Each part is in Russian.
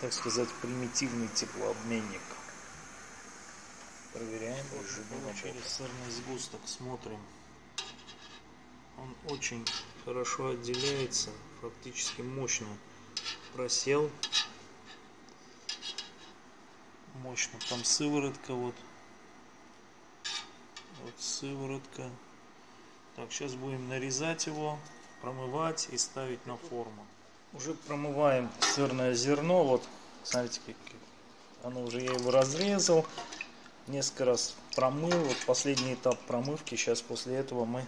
так сказать, примитивный теплообменник. Проверяем режим Получили сырный сгусток, смотрим. Он очень хорошо отделяется, фактически мощно просел. Мощно там сыворотка вот. Вот сыворотка. Так, сейчас будем нарезать его, промывать и ставить на форму. Уже промываем сырное зерно. Вот, смотрите, как оно уже я его разрезал. Несколько раз промыл. Вот последний этап промывки. Сейчас после этого мы...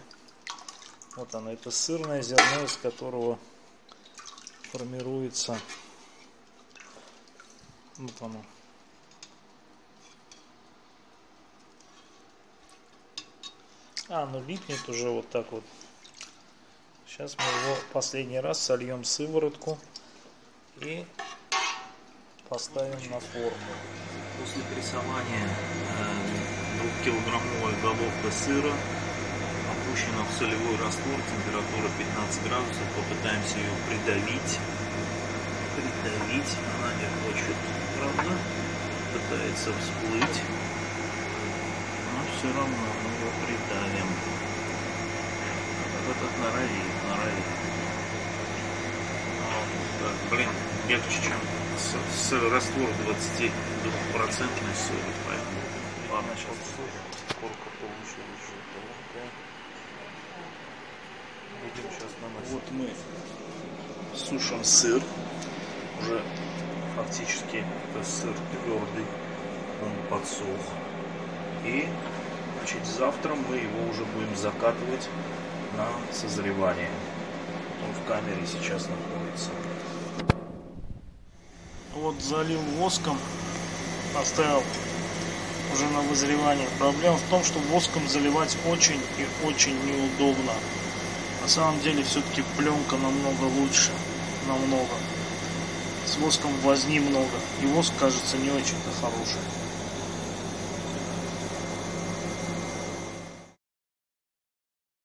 Вот оно, это сырное зерно, из которого формируется... Вот оно. А, оно липнет уже вот так вот. Сейчас мы его последний раз сольем сыворотку и поставим на форму. После прессования э, двухкилограммовая головка сыра опущена в солевой раствор, температура 15 градусов, попытаемся ее придавить. Придавить, она не хочет, правда, пытается всплыть, но все равно мы его придавим. Этот норовит. Вот, так, блин, легче, чем с, с раствор 22% соли, поэтому ладно, сейчас Корка получилась желтая. будем сейчас наносить. Вот мы сушим сыр. Уже фактически это сыр твердый. Он подсох. И значит, завтра мы его уже будем закатывать на созревание. Он в камере сейчас находится. Вот залил воском, оставил уже на вызревание. Проблема в том, что воском заливать очень и очень неудобно. На самом деле все-таки пленка намного лучше. Намного. С воском возни много. И воск кажется не очень-то хороший.